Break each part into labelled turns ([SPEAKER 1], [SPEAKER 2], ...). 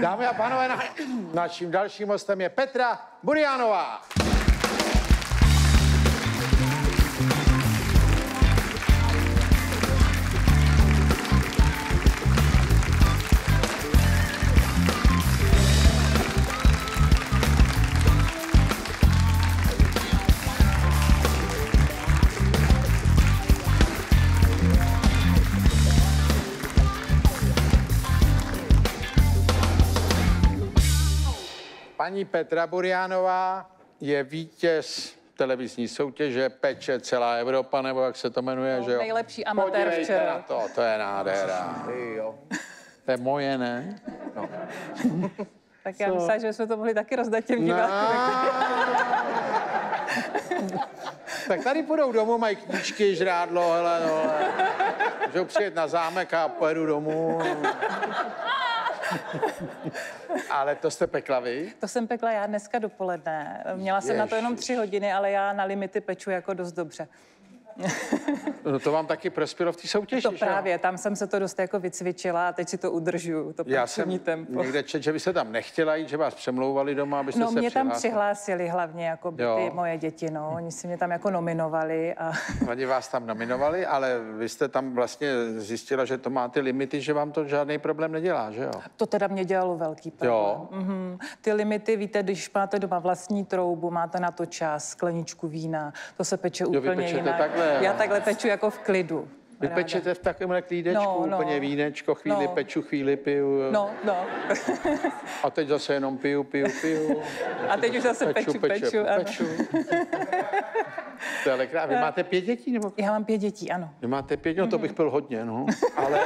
[SPEAKER 1] Dámy a pánové, na, naším dalším hostem je Petra Burianová. Paní Petra Burianová je vítěz televizní soutěže Peče celá Evropa, nebo jak se to jmenuje,
[SPEAKER 2] No,
[SPEAKER 1] že jo?
[SPEAKER 2] nejlepší amatér
[SPEAKER 1] Podívejte
[SPEAKER 2] včera.
[SPEAKER 1] na to, to je nádhera. To je moje, ne?
[SPEAKER 2] Tak já myslím, že jsme to mohli taky rozdat těm
[SPEAKER 1] No. tak tady půjdou domů, mají knížky, žrádlo, hele, no, Můžou přijet na zámek a pojedu domů. Ale to jste pekla vy?
[SPEAKER 2] To jsem pekla já dneska dopoledne. Měla jsem na to jenom tři hodiny, ale já na limity peču jako dost dobře.
[SPEAKER 1] No to vám taky prospělo v té soutěži,
[SPEAKER 2] To
[SPEAKER 1] že jo?
[SPEAKER 2] právě, tam jsem se to dost jako vycvičila a teď si to udržuju, to
[SPEAKER 1] Já jsem
[SPEAKER 2] tempo.
[SPEAKER 1] někde čet, že byste tam nechtěla jít, že vás přemlouvali doma, abyste
[SPEAKER 2] No
[SPEAKER 1] se
[SPEAKER 2] mě tam přihlásili hlavně jako by
[SPEAKER 1] Jo.
[SPEAKER 2] ty moje děti, no. Oni si mě tam jako nominovali a
[SPEAKER 1] Oni vás tam nominovali, ale vy jste tam vlastně zjistila, že to má ty limity, že vám to žádný problém nedělá, že jo?
[SPEAKER 2] to teda mě dělalo velký problém.
[SPEAKER 1] Jo.
[SPEAKER 2] Mhm. Ty limity, víte, když máte doma vlastní troubu, máte na to čas, skleničku vína, to se peče
[SPEAKER 1] vy
[SPEAKER 2] úplně jinak.
[SPEAKER 1] Takhle,
[SPEAKER 2] Já takhle peču jako v klidu.
[SPEAKER 1] Vy
[SPEAKER 2] Ráda.
[SPEAKER 1] pečete v takovémhle klídečku,
[SPEAKER 2] No, no.
[SPEAKER 1] úplně vínečko, chvíli
[SPEAKER 2] No.
[SPEAKER 1] peču, chvíli piju.
[SPEAKER 2] No, no.
[SPEAKER 1] A teď zase jenom piju, piju, piju.
[SPEAKER 2] A teď už zase peču, peču, ano.
[SPEAKER 1] peču. To je ale krá- Vy máte pět dětí, nebo?
[SPEAKER 2] Já mám pět dětí, ano.
[SPEAKER 1] Vy máte pět, no to bych byl hodně, no. Ale...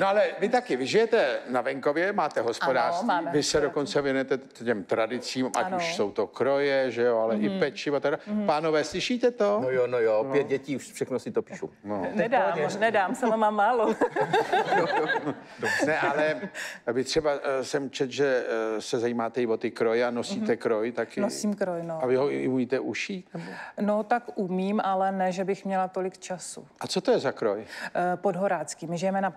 [SPEAKER 1] No ale vy taky, vy žijete na venkově, máte hospodářství,
[SPEAKER 2] máme
[SPEAKER 1] vy se dokonce věnujete těm tradicím, ať
[SPEAKER 2] Ano.
[SPEAKER 1] už jsou to kroje, že jo, ale i pečivo. Teda. Pánové, slyšíte to?
[SPEAKER 3] No jo, no jo, pět dětí, už všechno si to píšu.
[SPEAKER 1] No.
[SPEAKER 2] Nedám, nedám, sama mám málo.
[SPEAKER 1] Ne, ale vy třeba eh, jsem čet, že eh, se zajímáte i o ty kroje a nosíte kroj taky.
[SPEAKER 2] Nosím kroj, no.
[SPEAKER 1] A vy ho i umíte ušít? Nebo?
[SPEAKER 2] No tak umím, ale ne, že bych měla tolik času.
[SPEAKER 1] A co to je za kroj?
[SPEAKER 2] Eh, Podhorácký. My žijeme na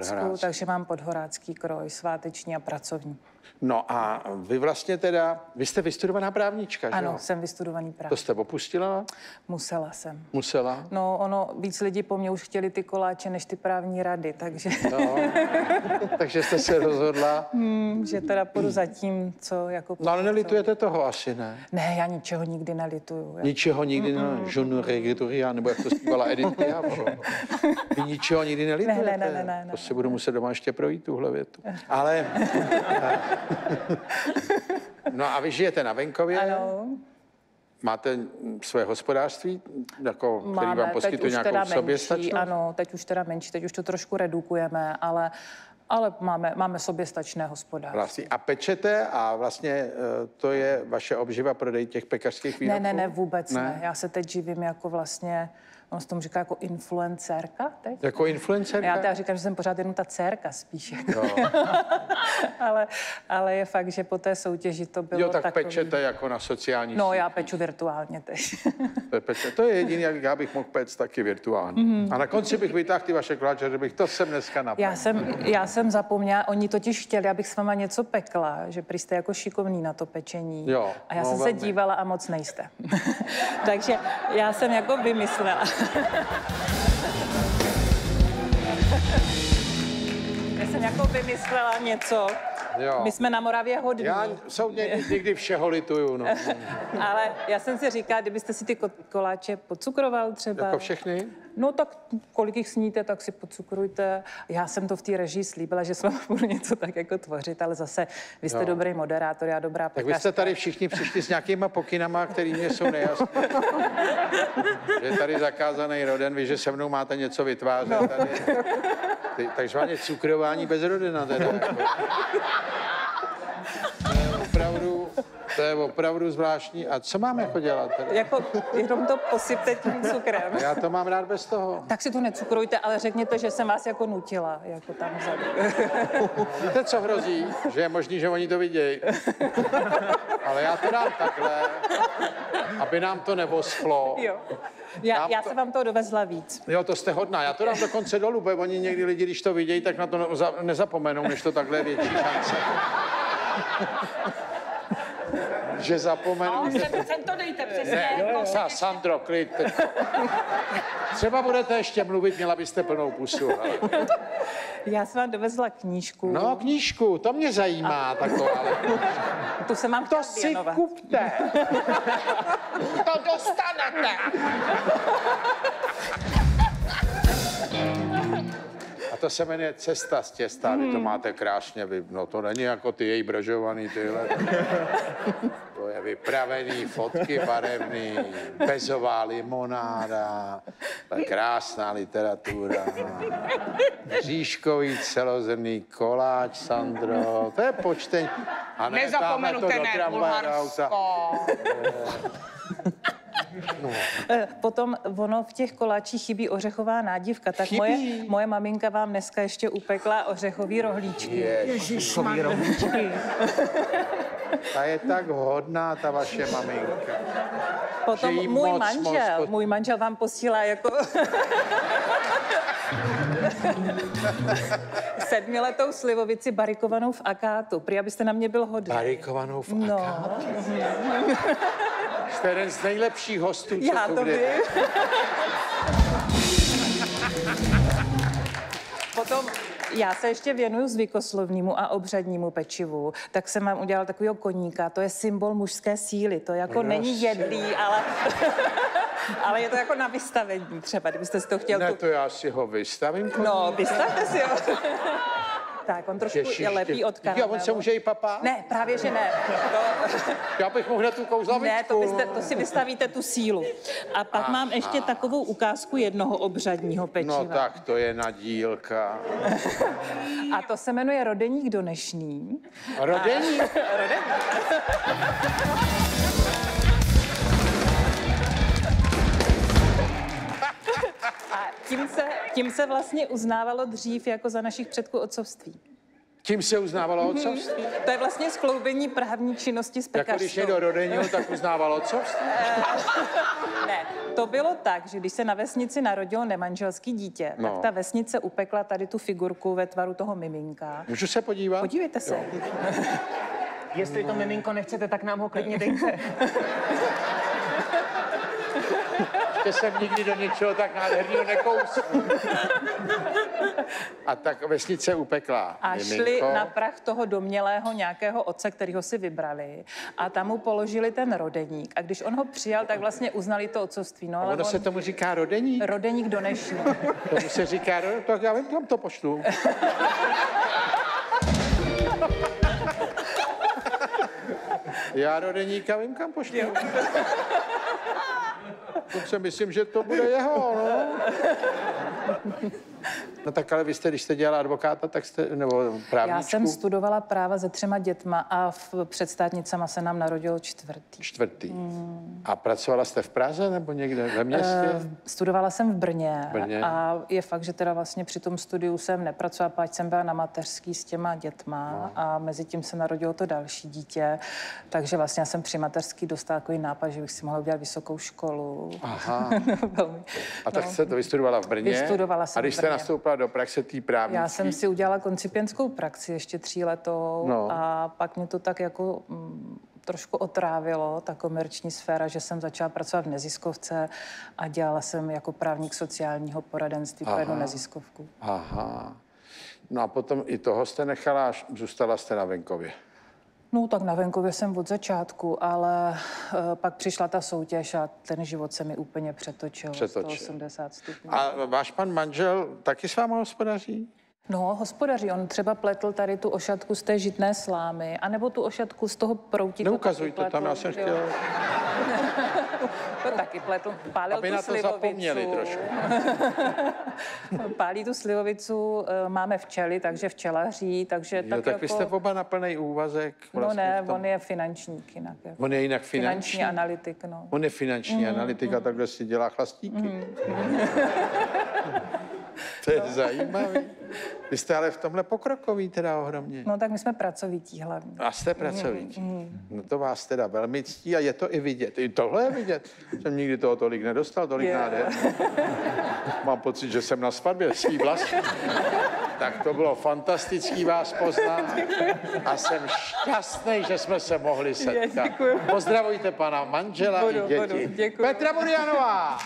[SPEAKER 2] Podhorácku,
[SPEAKER 1] Podhorácký.
[SPEAKER 2] takže mám podhorácký kroj, sváteční a pracovní.
[SPEAKER 1] No a vy vlastně teda, vy jste vystudovaná právnička, že
[SPEAKER 2] Ano,
[SPEAKER 1] jo?
[SPEAKER 2] jsem vystudovaný
[SPEAKER 1] To
[SPEAKER 2] práv.
[SPEAKER 1] jste opustila?
[SPEAKER 2] Musela jsem.
[SPEAKER 1] Musela?
[SPEAKER 2] No, ono, víc lidí po mně už chtěli ty koláče než ty právní rady, takže
[SPEAKER 1] No. Takže jste se rozhodla.
[SPEAKER 2] hm, že teda půjdu za tím, co jako...
[SPEAKER 1] No ale nelitujete toho asi, ne?
[SPEAKER 2] Ne, já ničeho nikdy nelituju. Já-
[SPEAKER 1] Ničeho nikdy, ne, je ne nebo jak to zpívala Edith Piaf. Vy ničeho nikdy nelitujete?
[SPEAKER 2] Ne, ne, ne, ne, ne.
[SPEAKER 1] Si budu muset doma ještě projít, tuhle větu. Ale... No a vy žijete na venkově?
[SPEAKER 2] Ano,
[SPEAKER 1] Máte své hospodářství, jako, který vám poskytuje
[SPEAKER 2] teda
[SPEAKER 1] nějakou soběstačnost?
[SPEAKER 2] ano, teď už teda menší, teď už to trošku redukujeme, ale, ale máme, máme soběstačné hospodářství.
[SPEAKER 1] Vlastně. A pečete a vlastně eh, to je vaše obživa prodej těch pekařských výrobků?
[SPEAKER 2] Ne, ne, ne, vůbec ne. ne. Já se teď živím jako vlastně, on se tomu říká jako influencerka teď.
[SPEAKER 1] Jako influencerka?
[SPEAKER 2] Já teda říkám, že jsem pořád jenom ta dcerka spíš. Jako. ale, ale je fakt, že po té soutěži to bylo
[SPEAKER 1] Jo, tak
[SPEAKER 2] takový...
[SPEAKER 1] pečete jako na sociální
[SPEAKER 2] No,
[SPEAKER 1] síti.
[SPEAKER 2] já peču virtuálně teď.
[SPEAKER 1] To je, peče. to je jediný, jak já bych mohl péct taky virtuálně. Mm-hmm. A na konci bych vytáhl ty vaše koláče, že bych to jsem dneska napal.
[SPEAKER 2] Já jsem, já jsem zapomněla, oni totiž chtěli, abych s váma něco pekla, že prý jste jako šikovný na to pečení.
[SPEAKER 1] Jo,
[SPEAKER 2] a já
[SPEAKER 1] no
[SPEAKER 2] jsem se
[SPEAKER 1] velmi.
[SPEAKER 2] dívala a moc nejste. Takže já jsem jako vymyslela. Já jsem jako vymyslela něco.
[SPEAKER 1] Jo.
[SPEAKER 2] My jsme na Moravě hodní.
[SPEAKER 1] Já jsou někdy, někdy všeho lituju, no.
[SPEAKER 2] Ale já jsem si říkala, kdybyste si ty ko- koláče pocukroval třeba.
[SPEAKER 1] Jako všechny?
[SPEAKER 2] No tak kolik jich sníte, tak si pocukrujte. Já jsem to v té režii slíbila, že s vámi budu něco tak jako tvořit, ale zase vy jste
[SPEAKER 1] Jo.
[SPEAKER 2] dobrý moderátor, já dobrá
[SPEAKER 1] Tak vy jste
[SPEAKER 2] pekařka.
[SPEAKER 1] tady všichni přišli s nějakýma pokynama, který mě jsou nejasné. je tady zakázaný roden, vy, že se mnou máte něco vytvářet. Tady. Ty, takzvaně cukrování bez rodina teda. Jako. Thank you. To je opravdu, zvláštní. A co mám jako dělat? Teda?
[SPEAKER 2] Jako jenom to posypte tím cukrem.
[SPEAKER 1] Já to mám rád bez toho.
[SPEAKER 2] Tak si to necukrujte, ale řekněte, že jsem vás jako nutila, jako tam vzadu.
[SPEAKER 1] Víte, co hrozí? Že je možný, že oni to vidějí. Ale já to dám takhle, aby nám to nevoschlo.
[SPEAKER 2] Jo. Já,
[SPEAKER 1] Dám
[SPEAKER 2] já
[SPEAKER 1] to-
[SPEAKER 2] jsem vám to dovezla víc.
[SPEAKER 1] Jo, to jste hodná. Já to dám dokonce dolů, protože oni někdy lidi, když to vidějí, tak na to neza- nezapomenou, než to takhle je větší šance. Že zapomenou. že-
[SPEAKER 2] sem to dejte přesně.
[SPEAKER 1] Ne, sa, Sandro, klid. teď. Třeba budete ještě mluvit, měla byste plnou pusu. Ale.
[SPEAKER 2] Já jsem vám dovezla knížku.
[SPEAKER 1] No, knížku, to mě zajímá takové. Ale...
[SPEAKER 2] Tu se mám
[SPEAKER 1] To si
[SPEAKER 2] věnovat.
[SPEAKER 1] kupte. To dostanete. A to se jmenuje Cesta z těsta. Vy to máte krásně, vy, no to není jako ty její brožovaný tyhle. Je vypravený, fotky barevný, bezová limonáda, krásná literatura. Říškový celozrný koláč, Sandro, to je počteň. A ne,
[SPEAKER 4] Nezapomenuté ne. Bulharsko.
[SPEAKER 2] Eh, Potom ono v těch koláčích chybí ořechová nádivka, tak
[SPEAKER 1] Chybí.
[SPEAKER 2] moje, moje maminka vám dneska ještě upekla ořechový rohlíčky.
[SPEAKER 1] Ta je tak hodná, ta vaše maminka.
[SPEAKER 2] Potom můj
[SPEAKER 1] moc,
[SPEAKER 2] manžel,
[SPEAKER 1] moc-
[SPEAKER 2] můj manžel vám posílá jako sedmiletou slivovici barikovanou v akátu. Prý, abyste na mě byl hodný.
[SPEAKER 1] Barikovanou v
[SPEAKER 2] No,
[SPEAKER 1] akátu. Jste jeden z nejlepších hostů, co
[SPEAKER 2] já to
[SPEAKER 1] kde.
[SPEAKER 2] vím. Potom já se ještě věnuju zvykoslovnímu a obřadnímu pečivu, tak jsem vám udělal takového koníka, to je symbol mužské síly, to jako není jedlý, ale, ale je to jako na vystavení třeba, kdybyste si to chtěl...
[SPEAKER 1] Ne,
[SPEAKER 2] tu...
[SPEAKER 1] to já si ho vystavím.
[SPEAKER 2] No, vystavte si ho. Tak, on trošku
[SPEAKER 1] Ježiš,
[SPEAKER 2] je lepší od
[SPEAKER 1] Jo,
[SPEAKER 2] karamelu.
[SPEAKER 1] on se může i papá?
[SPEAKER 2] Ne, právě že ne. To,
[SPEAKER 1] Já bych mohl hned tu kouzlavičku.
[SPEAKER 2] ne, to, byste, to si vystavíte tu sílu. A pak mám ještě takovou ukázku jednoho obřadního pečiva.
[SPEAKER 1] No tak to je nadílka.
[SPEAKER 2] A to se jmenuje Rodeník donešný.
[SPEAKER 1] Rodení.
[SPEAKER 2] A tím se, tím se vlastně uznávalo dřív jako za našich předků otcovství.
[SPEAKER 1] Tím se uznávalo otcovství.
[SPEAKER 2] To je vlastně skloubení právní činnosti s
[SPEAKER 1] Jako když
[SPEAKER 2] pekařskou.
[SPEAKER 1] někdo rodenil, tak uznával otcovství.
[SPEAKER 2] Ne, to bylo tak, že když se na vesnici narodilo nemanželský dítě,
[SPEAKER 1] No.
[SPEAKER 2] tak ta vesnice upekla tady tu figurku ve tvaru toho miminka.
[SPEAKER 1] Můžu se podívat?
[SPEAKER 2] Podívejte se.
[SPEAKER 4] Jestli to miminko nechcete, tak nám ho klidně dejte.
[SPEAKER 1] Ještě jsem nikdy do něčeho tak nádherného nekousl. A tak vesnice upekla.
[SPEAKER 2] A šli
[SPEAKER 1] miminko.
[SPEAKER 2] na prach toho domělého nějakého otce, kterého si vybrali. A tam mu položili ten rodeník. A když on ho přijal, tak vlastně uznali to otcovství. No, ale
[SPEAKER 1] ono se
[SPEAKER 2] on,
[SPEAKER 1] tomu říká rodení?
[SPEAKER 2] rodeník donešný.
[SPEAKER 1] Tomu se říká, ro- tak já vím, kam to pošlu. Já rodeníka vím, kam pošlu. Dokonce myslím, že to bude jeho, no. No tak ale vy jste, když jste dělala advokáta, tak jste, nebo právničku,
[SPEAKER 2] Já jsem studovala práva se třema dětma a v předstátnicama se nám narodilo čtvrtý.
[SPEAKER 1] čtvrtý.
[SPEAKER 2] Hmm.
[SPEAKER 1] A pracovala jste v Praze nebo někde ve městě?
[SPEAKER 2] Eh, Studovala jsem v Brně,
[SPEAKER 1] Brně.
[SPEAKER 2] a je fakt, že teda vlastně při tom studiu jsem nepracovala, páč jsem byla na mateřský s těma dětma
[SPEAKER 1] No.
[SPEAKER 2] a mezi tím se narodilo to další dítě, takže vlastně já jsem při mateřský dostala takový nápad, že bych si mohla udělat vysokou školu.
[SPEAKER 1] Aha.
[SPEAKER 2] Velmi.
[SPEAKER 1] A tak jste to vystudovala v Brně?
[SPEAKER 2] No. Vystudovala
[SPEAKER 1] A
[SPEAKER 2] jsem
[SPEAKER 1] když
[SPEAKER 2] v
[SPEAKER 1] jste nastoupila do praxe té právnické?
[SPEAKER 2] Já jsem si udělala koncipientskou praxi ještě tříletou
[SPEAKER 1] No.
[SPEAKER 2] a pak mě to tak jako mm, trošku otrávilo, ta komerční sféra, že jsem začala pracovat v neziskovce a dělala jsem jako právník sociálního poradenství pro jednu
[SPEAKER 1] Aha.
[SPEAKER 2] neziskovku.
[SPEAKER 1] Aha. No a potom i toho jste nechala, až zůstala jste na venkově.
[SPEAKER 2] No tak na venkově jsem od začátku, ale uh, pak přišla ta soutěž a ten život se mi úplně přetočil.
[SPEAKER 1] Přetočil.
[SPEAKER 2] 180 stupňů.
[SPEAKER 1] A váš pan manžel taky s váma hospodaří?
[SPEAKER 2] No, hospodaří. On třeba pletl tady tu ošatku z té žitné slámy, anebo tu ošatku z toho proutíku.
[SPEAKER 1] Neukazuj
[SPEAKER 2] taky
[SPEAKER 1] to tam, já jsem chtěl...
[SPEAKER 2] To taky pletl, pálil
[SPEAKER 1] Aby
[SPEAKER 2] tu
[SPEAKER 1] na to zapomněli
[SPEAKER 2] slivovicu.
[SPEAKER 1] trošku.
[SPEAKER 2] Pálí tu slivovicu, eh, máme včely, takže včelaří, takže
[SPEAKER 1] Jo,
[SPEAKER 2] tak,
[SPEAKER 1] tak
[SPEAKER 2] jako...
[SPEAKER 1] vy jste oba na plný úvazek.
[SPEAKER 2] No
[SPEAKER 1] vlastně
[SPEAKER 2] ne,
[SPEAKER 1] v tom.
[SPEAKER 2] on je finančník jinak. Jako.
[SPEAKER 1] on je jinak
[SPEAKER 2] Finanční
[SPEAKER 1] finanční.
[SPEAKER 2] analytik, no.
[SPEAKER 1] On je finanční analytik a takhle si dělá chlastíky. to je zajímavé. Vy jste ale v tomhle pokrokový teda ohromně.
[SPEAKER 2] No tak my jsme pracovití hlavně.
[SPEAKER 1] A jste pracovití. No to vás teda velmi ctí a je to i vidět. I tohle je vidět. Jsem nikdy toho tolik nedostal, tolik
[SPEAKER 2] Je.
[SPEAKER 1] nádher. Mám pocit, že jsem na svatbě svý vlastní. Tak to bylo fantastický vás poznat a jsem šťastný, že jsme se mohli setkat.
[SPEAKER 2] děkuju.
[SPEAKER 1] Pozdravujte pana manžela
[SPEAKER 2] Budu,
[SPEAKER 1] i děti.
[SPEAKER 2] budu, děkuju.
[SPEAKER 1] Petra Burianová!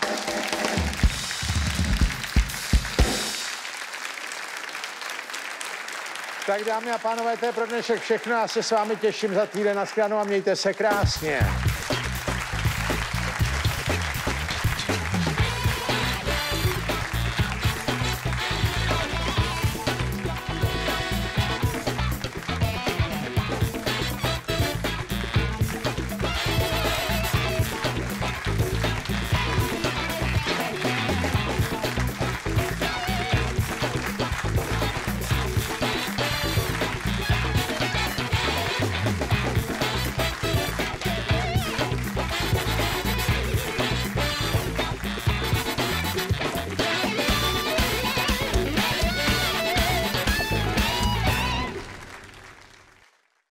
[SPEAKER 1] Tak dámy a pánové, to je pro dnešek všechno. Já se s vámi těším za týden. Naschledanou a mějte se krásně.